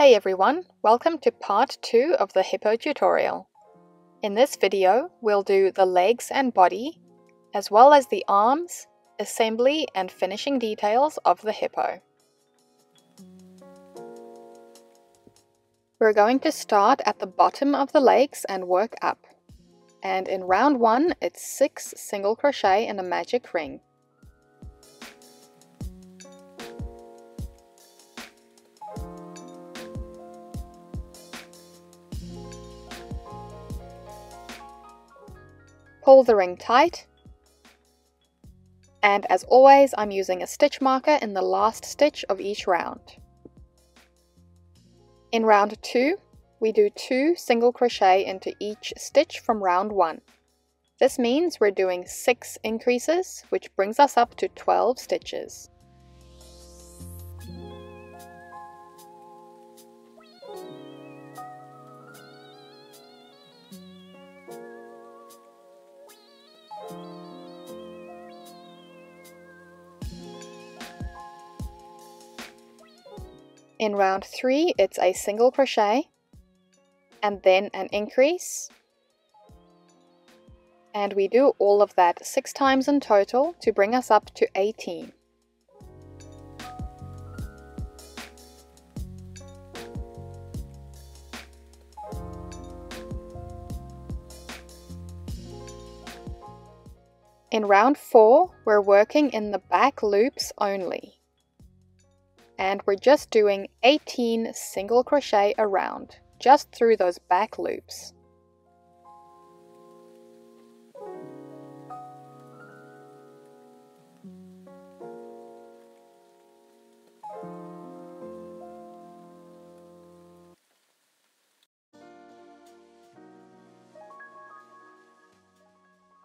Hey everyone, welcome to part 2 of the hippo tutorial. In this video, we'll do the legs and body, as well as the arms, assembly and finishing details of the hippo. We're going to start at the bottom of the legs and work up. And in round 1, it's 6 single crochet in a magic ring. Pull the ring tight. And as always, I'm using a stitch marker in the last stitch of each round. In round 2, we do 2 single crochet into each stitch from round 1. This means we're doing 6 increases, which brings us up to 12 stitches. In round 3, it's a single crochet, and then an increase. And we do all of that 6 times in total to bring us up to 18. In round 4, we're working in the back loops only and we're just doing 18 single crochet around just through those back loops.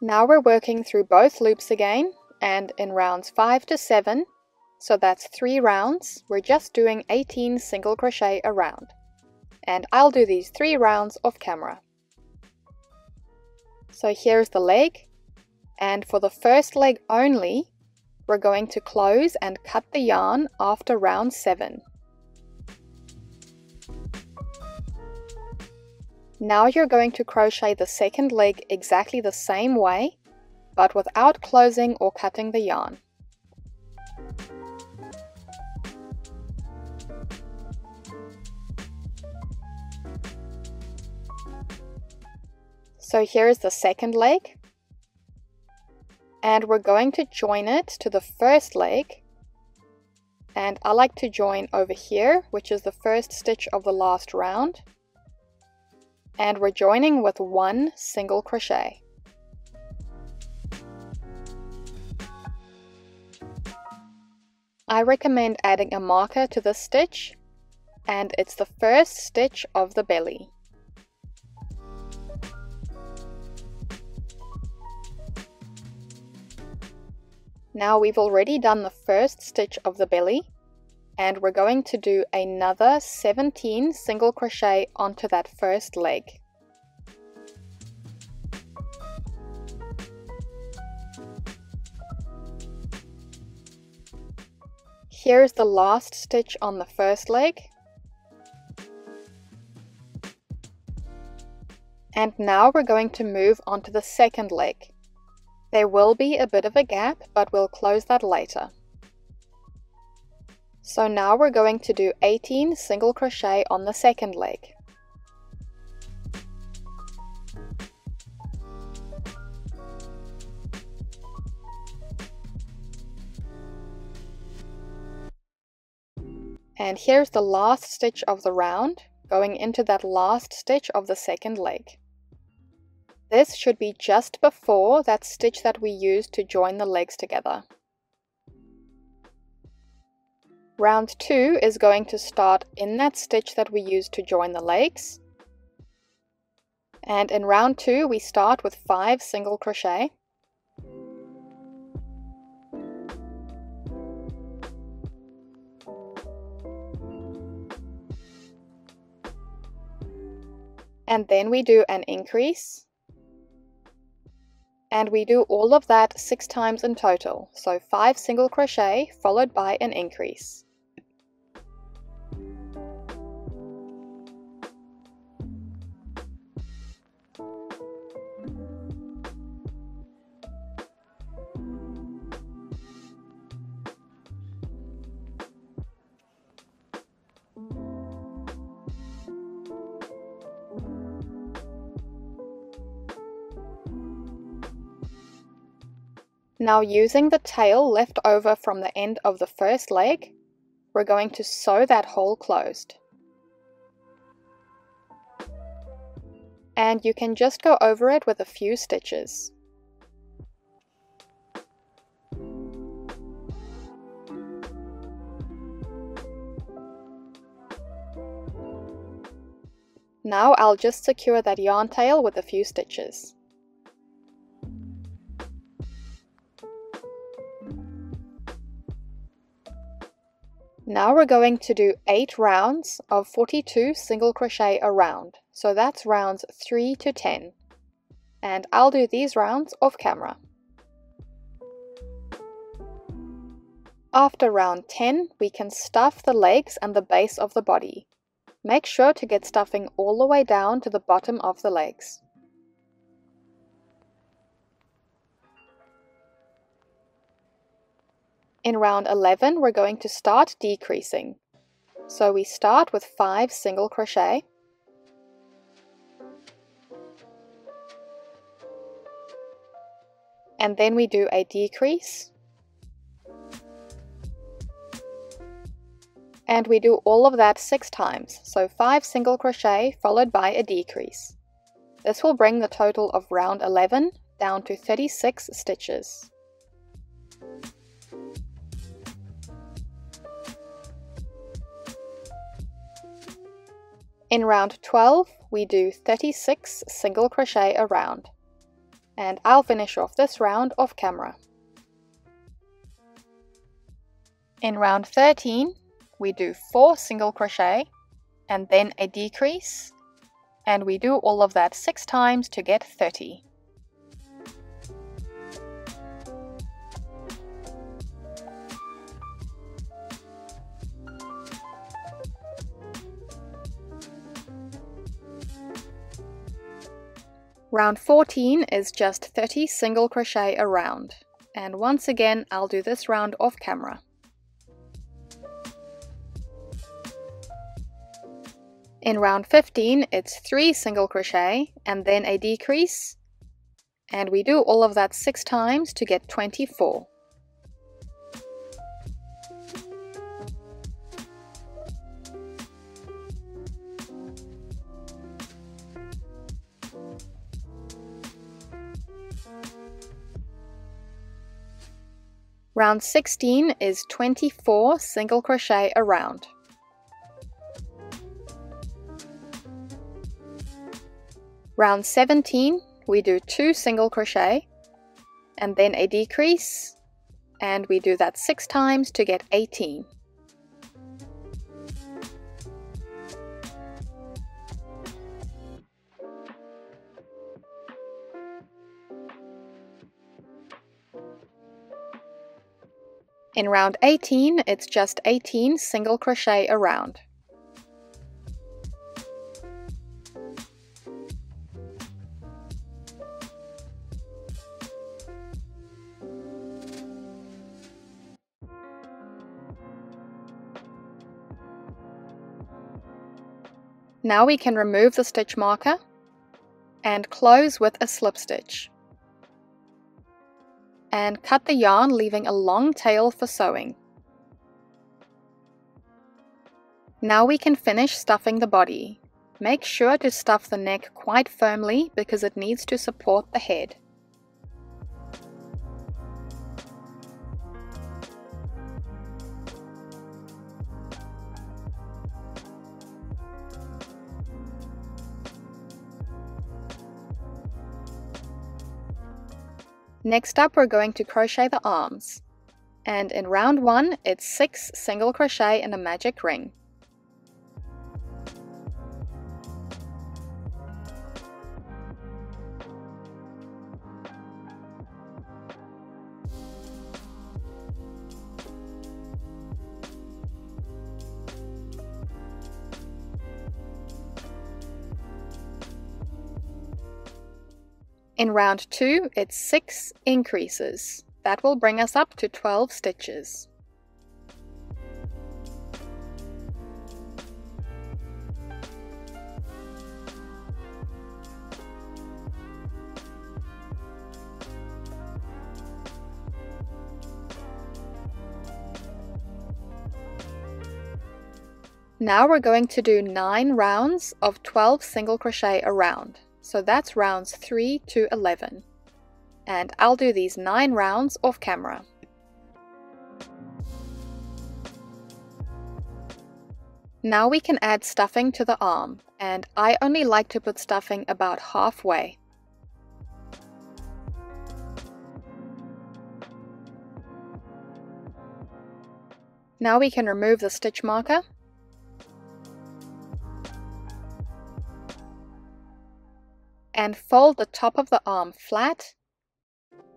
Now we're working through both loops again and in rounds 5 to 7 so that's three rounds. We're just doing 18 single crochet around. And I'll do these three rounds off camera. So here's the leg. And for the first leg only, we're going to close and cut the yarn after round 7. Now you're going to crochet the second leg exactly the same way, but without closing or cutting the yarn. So here's the second leg. And we're going to join it to the first leg. And I like to join over here, which is the first stitch of the last round. And we're joining with one single crochet. I recommend adding a marker to this stitch and it's the first stitch of the belly. Now we've already done the first stitch of the belly and we're going to do another 17 single crochet onto that first leg. Here's the last stitch on the first leg. And now we're going to move on to the second leg. There will be a bit of a gap, but we'll close that later. So now we're going to do 18 single crochet on the second leg. And here's the last stitch of the round, going into that last stitch of the second leg. This should be just before that stitch that we used to join the legs together. Round 2 is going to start in that stitch that we used to join the legs. And in round 2 we start with 5 single crochet. And then we do an increase and we do all of that six times in total, so five single crochet followed by an increase. Now using the tail left over from the end of the first leg, we're going to sew that hole closed. And you can just go over it with a few stitches. Now I'll just secure that yarn tail with a few stitches. Now we're going to do 8 rounds of 42 single crochet around, so that's rounds 3 to 10. And I'll do these rounds off camera. After round 10, we can stuff the legs and the base of the body. Make sure to get stuffing all the way down to the bottom of the legs. In round 11, we're going to start decreasing. So we start with 5 single crochet. And then we do a decrease and we do all of that six times, so five single crochet followed by a decrease. This will bring the total of round 11 down to 36 stitches. In round 12, we do 36 single crochet around, and I'll finish off this round off camera. In round 13, we do four single crochet and then a decrease and we do all of that six times to get 30. Round 14 is just 30 single crochet around and once again I'll do this round off camera. In round 15, it's 3 single crochet and then a decrease. And we do all of that 6 times to get 24. Round 16 is 24 single crochet around. Round 17, we do two single crochet and then a decrease and we do that six times to get 18. In round 18, it's just 18 single crochet around. Now we can remove the stitch marker and close with a slip stitch. And cut the yarn leaving a long tail for sewing. Now we can finish stuffing the body. Make sure to stuff the neck quite firmly because it needs to support the head. Next up we're going to crochet the arms. And in round 1 it's 6 single crochet in a magic ring. In round 2, it's 6 increases. That will bring us up to 12 stitches. Now we're going to do 9 rounds of 12 single crochet around. So that's rounds 3 to 11. And I'll do these 9 rounds off camera. Now we can add stuffing to the arm, and I only like to put stuffing about halfway. Now we can remove the stitch marker and fold the top of the arm flat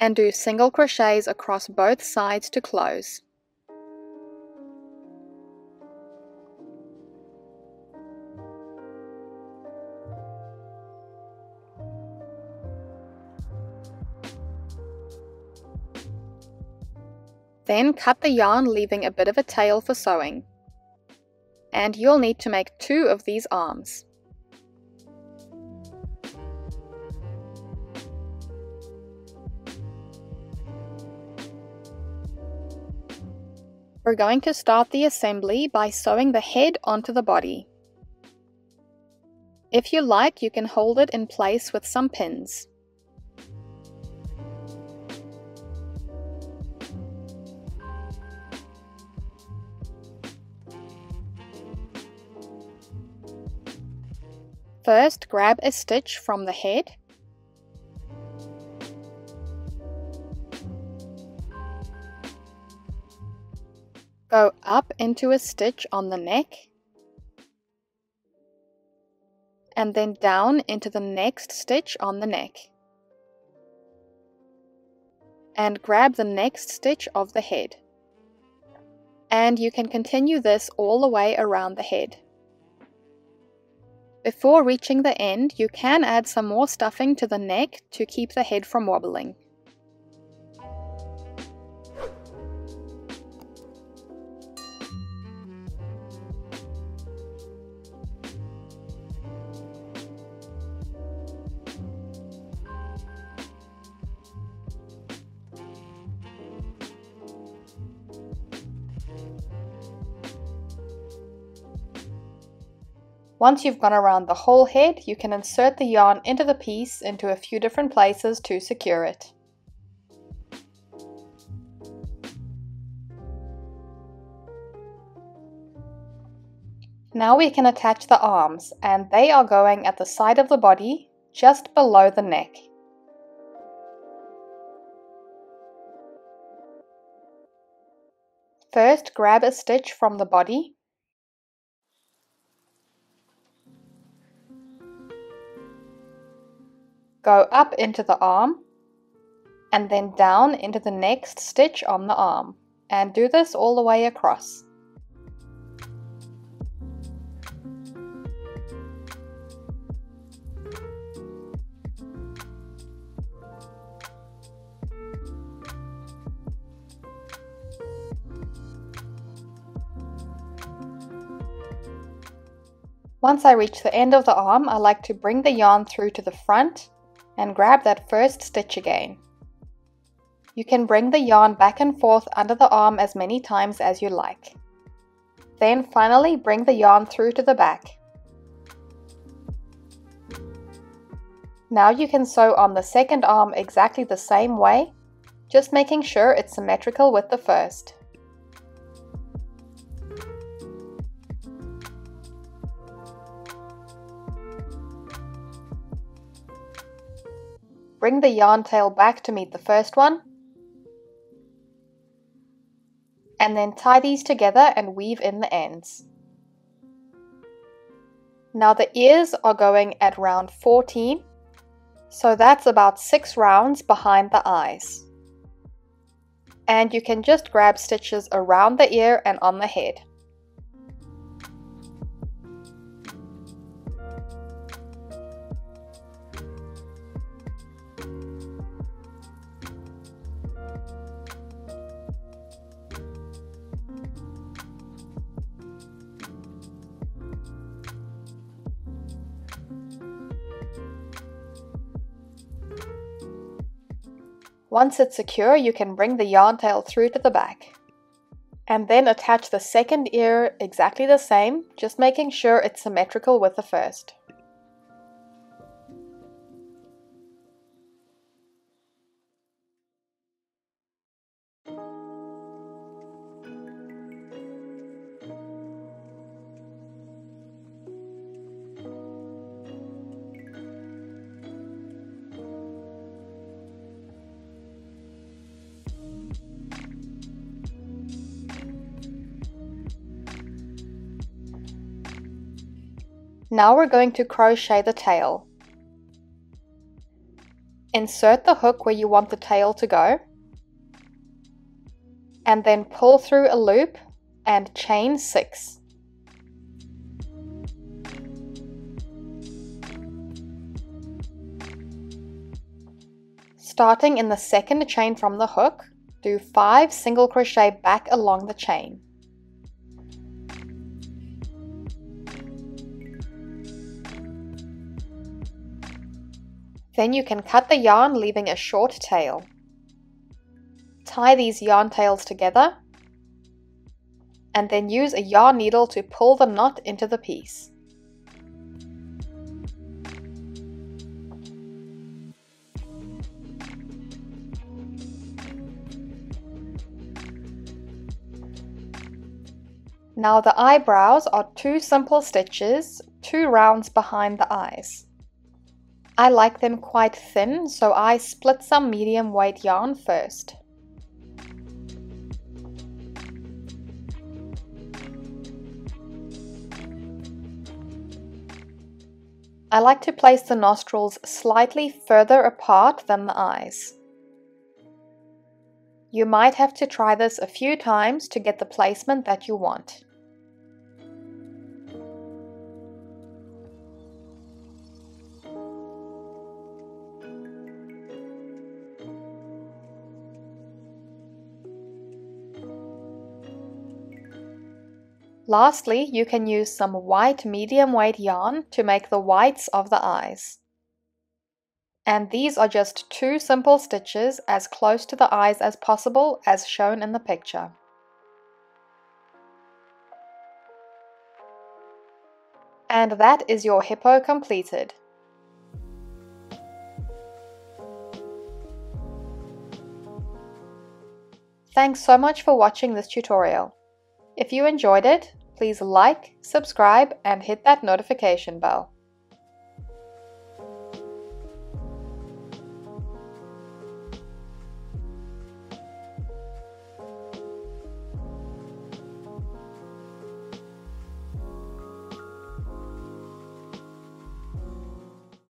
and do single crochets across both sides to close. Then cut the yarn leaving a bit of a tail for sewing. And you'll need to make two of these arms. We're going to start the assembly by sewing the head onto the body. If you like, you can hold it in place with some pins. First, grab a stitch from the head Go up into a stitch on the neck and then down into the next stitch on the neck. And grab the next stitch of the head. And you can continue this all the way around the head. Before reaching the end, you can add some more stuffing to the neck to keep the head from wobbling. Once you've gone around the whole head, you can insert the yarn into the piece into a few different places to secure it. Now we can attach the arms, and they are going at the side of the body, just below the neck. First grab a stitch from the body Go up into the arm and then down into the next stitch on the arm and do this all the way across. Once I reach the end of the arm, I like to bring the yarn through to the front and grab that first stitch again. You can bring the yarn back and forth under the arm as many times as you like. Then finally bring the yarn through to the back. Now you can sew on the second arm exactly the same way, just making sure it's symmetrical with the first. Bring the yarn tail back to meet the first one. And then tie these together and weave in the ends. Now the ears are going at round 14, so that's about 6 rounds behind the eyes. And you can just grab stitches around the ear and on the head. Once it's secure, you can bring the yarn tail through to the back. And then attach the second ear exactly the same, just making sure it's symmetrical with the first. Now we're going to crochet the tail. Insert the hook where you want the tail to go and then pull through a loop and chain 6. Starting in the second chain from the hook, do 5 single crochet back along the chain. Then you can cut the yarn leaving a short tail. Tie these yarn tails together and then use a yarn needle to pull the knot into the piece. Now the eyebrows are two simple stitches, two rounds behind the eyes. I like them quite thin, so I split some medium weight yarn first. I like to place the nostrils slightly further apart than the eyes. You might have to try this a few times to get the placement that you want. Lastly, you can use some white medium weight yarn to make the whites of the eyes. And these are just two simple stitches as close to the eyes as possible as shown in the picture. And that is your hippo completed. Thanks so much for watching this tutorial. If you enjoyed it, please like, subscribe, and hit that notification bell.